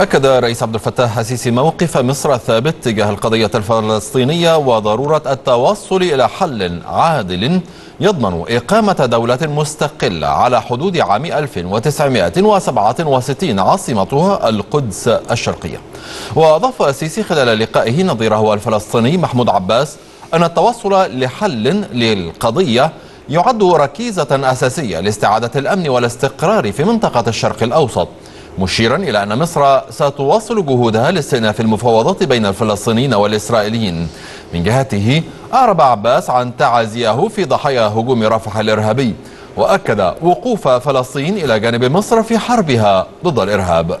أكد الرئيس عبد الفتاح السيسي موقف مصر الثابت تجاه القضية الفلسطينية وضرورة التوصل إلى حل عادل يضمن إقامة دولة مستقلة على حدود عام 1967 عاصمتها القدس الشرقية. وأضاف السيسي خلال لقائه نظيره الفلسطيني محمود عباس أن التوصل لحل للقضية يعد ركيزة أساسية لاستعادة الأمن والاستقرار في منطقة الشرق الأوسط. مشيرا إلى أن مصر ستواصل جهودها لاستئناف المفاوضات بين الفلسطينيين والإسرائيليين. من جهته أعرب عباس عن تعازيه في ضحايا هجوم رفح الإرهابي وأكد وقوف فلسطين إلى جانب مصر في حربها ضد الإرهاب.